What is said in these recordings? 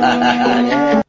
ねえ。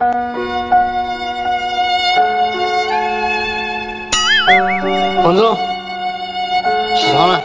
黄总，起床了。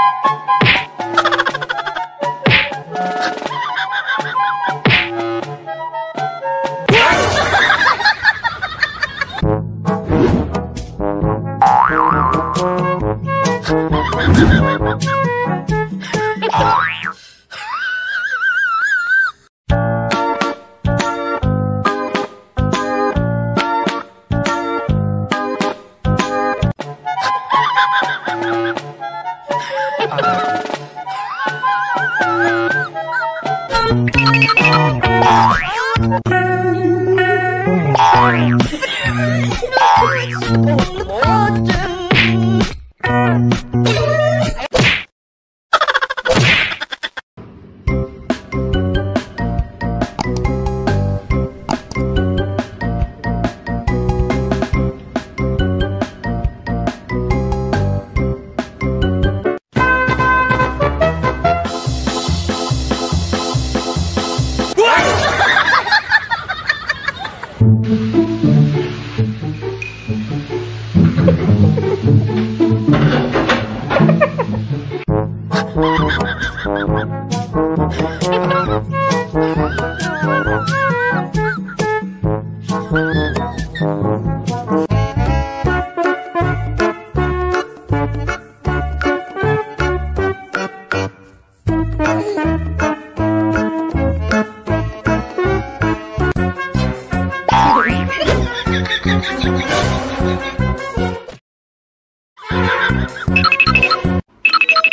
Ha ha ha! Roger!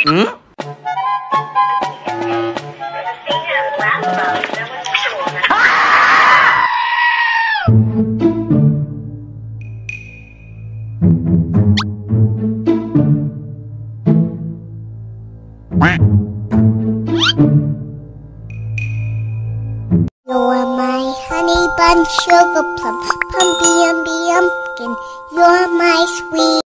ん？Sugar plum, pumpy umby umpkin. You're my sweet.